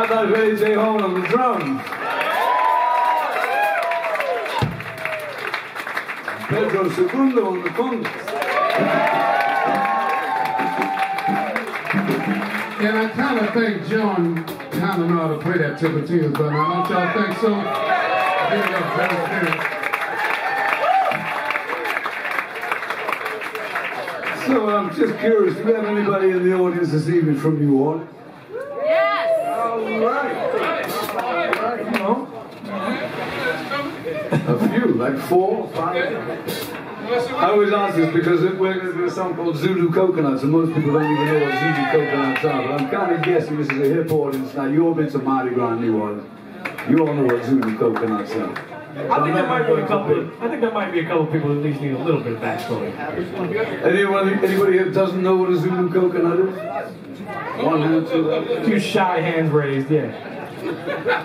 How about Eddie Tejon on the drums? Pedro Segundo on the congas. And I kind of think John kind of know how to play that tip of tears, but I don't y'all think so? So I'm just curious, do we have anybody in the audience this evening from New Orleans? Yes! All right. All right, you know. A few, like four, five. I always ask this because we're going to do a song called Zulu Coconuts, and most people don't even know what Zulu Coconuts are. But I'm kind of guessing this is a hip audience. Now, you've all been to Mardi Gras New Orleans. You all know what Zulu Coconuts are. I think there might be a couple. I think there might be a couple people who at least need a little bit of backstory. Anyone, anybody who doesn't know what a Zulu coconut is? One hand, two hands. Two shy hands raised, yeah.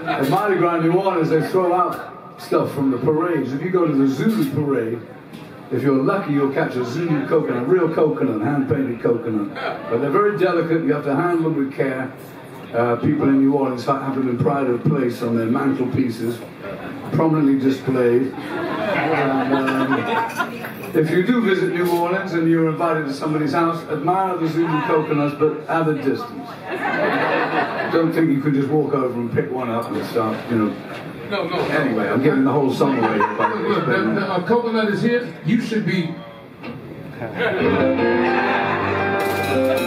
At Mardi Gras New Orleans, they throw out stuff from the parades. If you go to the Zulu parade, if you're lucky, you'll catch a Zulu coconut, real coconut, hand-painted coconut. But they're very delicate. You have to handle them with care. Uh, people in New Orleans have them in pride of place on their mantelpieces, prominently displayed. And, um, if you do visit New Orleans and you're invited to somebody's house, admire the Zulu coconuts, but at a distance. Don't think you can just walk over and pick one up and start, you know. No, no. Anyway, I'm giving the whole song away. A coconut is here. You should be.